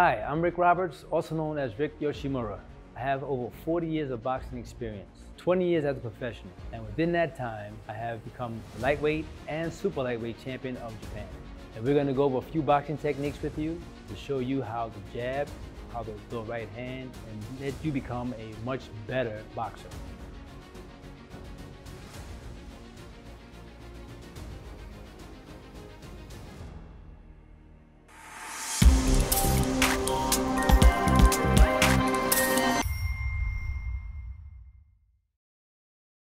Hi, I'm Rick Roberts, also known as Rick Yoshimura. I have over 40 years of boxing experience, 20 years as a professional, and within that time, I have become lightweight and super lightweight champion of Japan. And we're gonna go over a few boxing techniques with you to show you how to jab, how to throw right hand, and let you become a much better boxer.